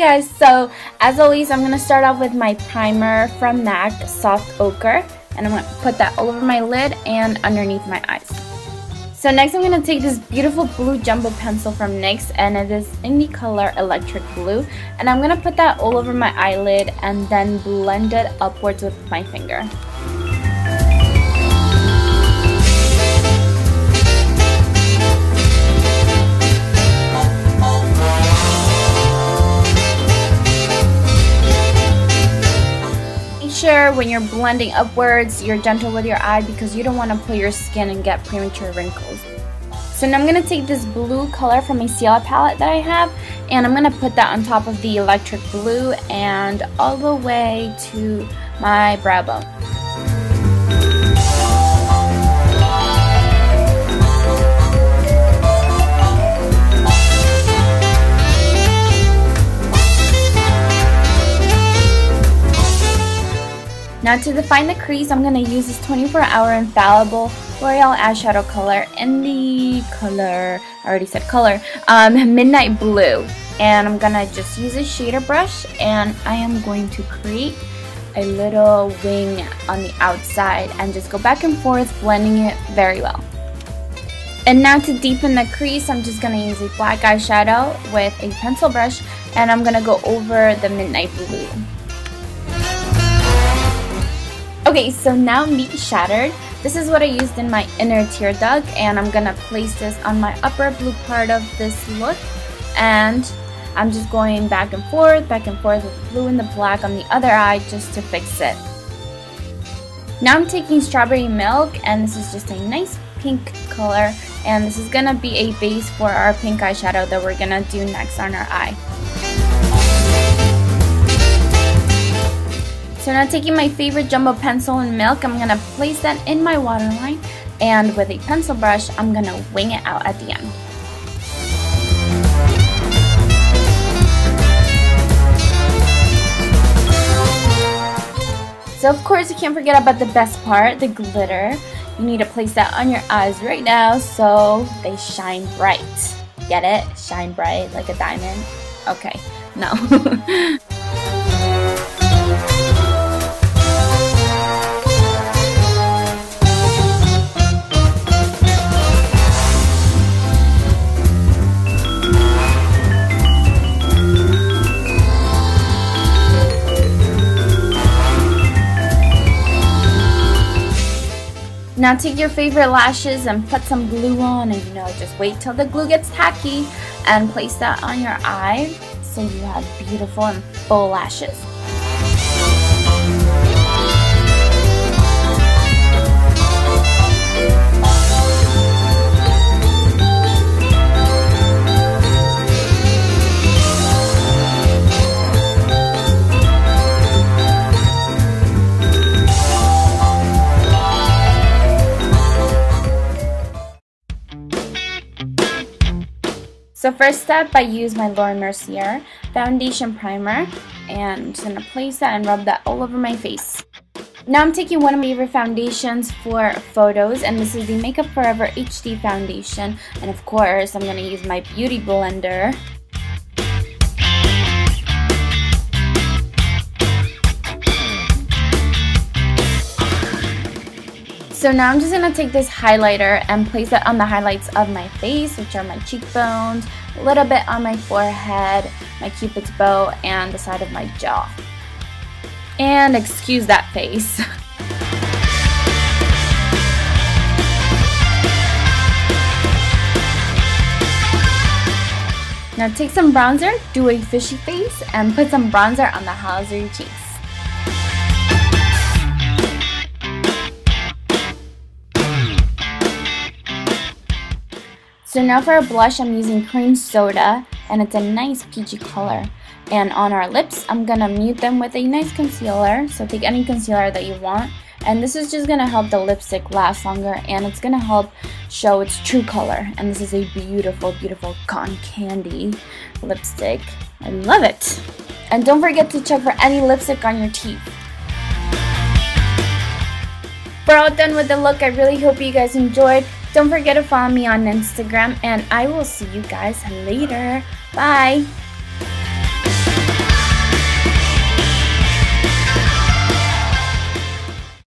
guys, so as always I'm going to start off with my primer from MAC Soft Ochre and I'm going to put that all over my lid and underneath my eyes. So next I'm going to take this beautiful blue jumbo pencil from NYX and it is in the color Electric Blue and I'm going to put that all over my eyelid and then blend it upwards with my finger. When you're blending upwards, you're gentle with your eye because you don't want to pull your skin and get premature wrinkles. So now I'm going to take this blue color from a Stila palette that I have and I'm going to put that on top of the electric blue and all the way to my brow bone. Now to define the crease, I'm going to use this 24 Hour Infallible L'Oreal eyeshadow color in the color, I already said color, um, Midnight Blue. And I'm going to just use a shader brush and I am going to create a little wing on the outside and just go back and forth blending it very well. And now to deepen the crease, I'm just going to use a black eyeshadow with a pencil brush and I'm going to go over the Midnight Blue. Okay, so now meat shattered. This is what I used in my inner tear duct and I'm gonna place this on my upper blue part of this look and I'm just going back and forth, back and forth with the blue and the black on the other eye just to fix it. Now I'm taking strawberry milk and this is just a nice pink color and this is gonna be a base for our pink eyeshadow that we're gonna do next on our eye. So now taking my favorite jumbo pencil and milk, I'm to place that in my waterline and with a pencil brush, I'm to wing it out at the end. So of course you can't forget about the best part, the glitter. You need to place that on your eyes right now so they shine bright. Get it? Shine bright like a diamond? Okay, no. Now take your favorite lashes and put some glue on and you know just wait till the glue gets tacky and place that on your eye so you have beautiful and full lashes. So first step, I use my Laura Mercier foundation primer and I'm going to place that and rub that all over my face. Now I'm taking one of my favorite foundations for photos and this is the Makeup Forever HD foundation and of course I'm going to use my beauty blender So now I'm just going to take this highlighter and place it on the highlights of my face, which are my cheekbones, a little bit on my forehead, my cupid's bow, and the side of my jaw. And excuse that face. Now take some bronzer, do a fishy face, and put some bronzer on the hollows of your cheeks. So now for a blush, I'm using cream soda, and it's a nice peachy color. And on our lips, I'm gonna mute them with a nice concealer. So take any concealer that you want. And this is just gonna help the lipstick last longer, and it's gonna help show its true color. And this is a beautiful, beautiful cotton candy lipstick. I love it. And don't forget to check for any lipstick on your teeth. We're all done with the look. I really hope you guys enjoyed. Don't forget to follow me on Instagram, and I will see you guys later. Bye!